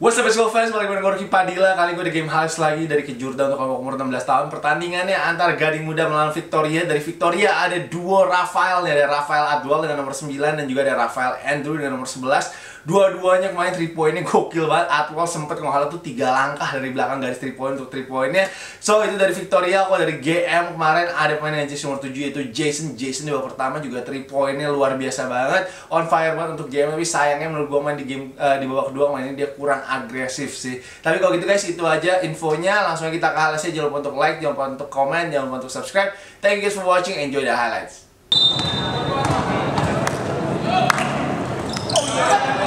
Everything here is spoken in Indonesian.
What's up school fans, balik dengan Gorky Padilla. Kali gue di game highlights lagi dari Kejurda untuk kelompok umur 16 tahun. Pertandingannya antara Gading Muda melawan Victoria. Dari Victoria ada duo Rafael. Ada Rafael Adwal dengan nomor 9 Dan juga ada Rafael Andrew dengan nomor 11 Dua-duanya kemarin 3 poinnya gokil banget Adwal sempet kalau tuh 3 langkah dari belakang garis 3 point untuk 3 poinnya So itu dari Victoria, aku dari GM kemarin ada pemain yang nomor 7 yaitu Jason Jason di babak pertama juga 3 poinnya luar biasa banget On fire banget untuk GM Tapi sayangnya menurut gue main di game uh, di babak kedua mainnya dia kurang agresif sih. Tapi kalau gitu guys, itu aja infonya. Langsung kita ke highlightsnya. Jangan lupa untuk like, jangan lupa untuk komen, jangan lupa untuk subscribe. Thank you guys for watching. Enjoy the highlights. What?